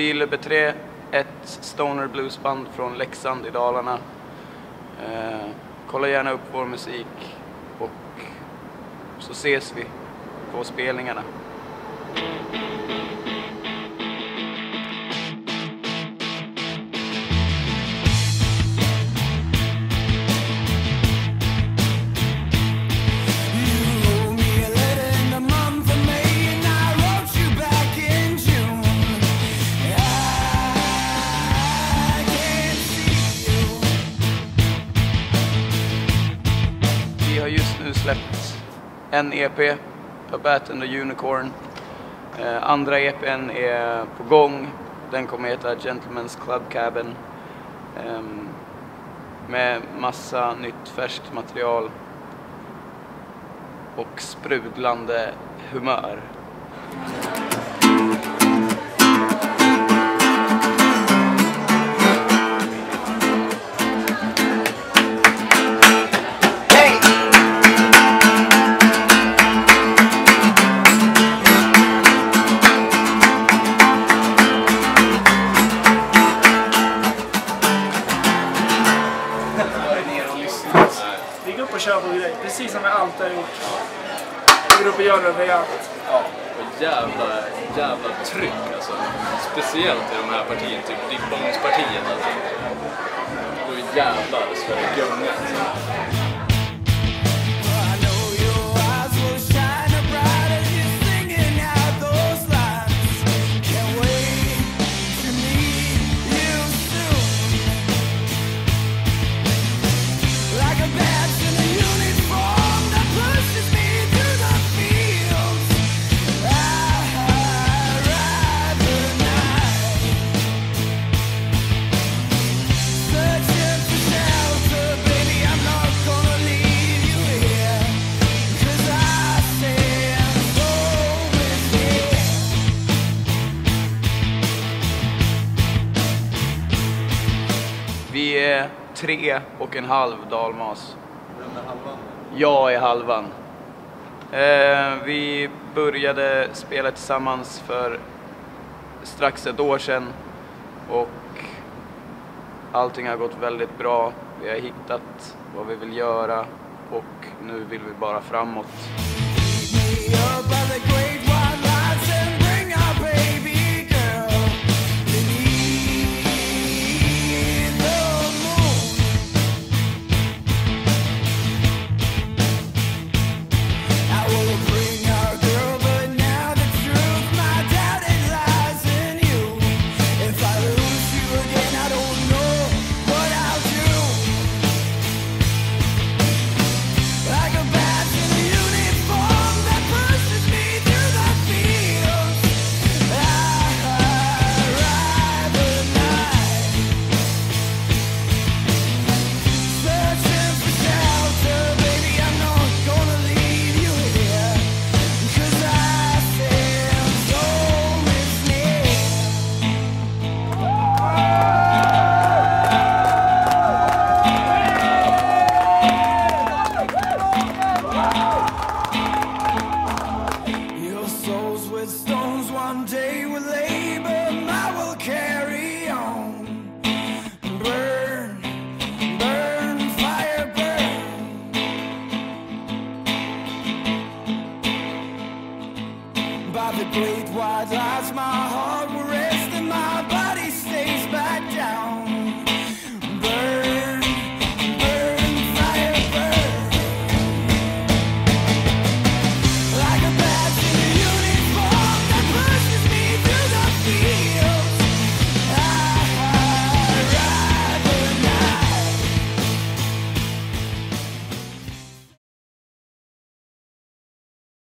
Vi är Lubbe ett stoner bluesband från Leksand i Dalarna. Eh, kolla gärna upp vår musik och så ses vi på spelningarna. Släppt en EP, A Bat and the Unicorn. Eh, andra EPn är på gång. Den kommer heta Gentlemen's Club Cabin. Ehm, med massa nytt färskt material och sprudlande humör. Och kör vår grej, precis som vi alltid har gjort. Vi går upp och gör det rejält. Ja, och jävla, jävla tryck alltså. Speciellt i de här partierna, typ Diggbongspartiet alltså. Då jävlar ska det alltså, gunga tre och en halv dalmas. Jag är halvan. Eh, vi började spela tillsammans för strax ett år sedan och allting har gått väldigt bra. Vi har hittat vad vi vill göra och nu vill vi bara framåt. Souls with stones. One day will labor, I will carry